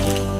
you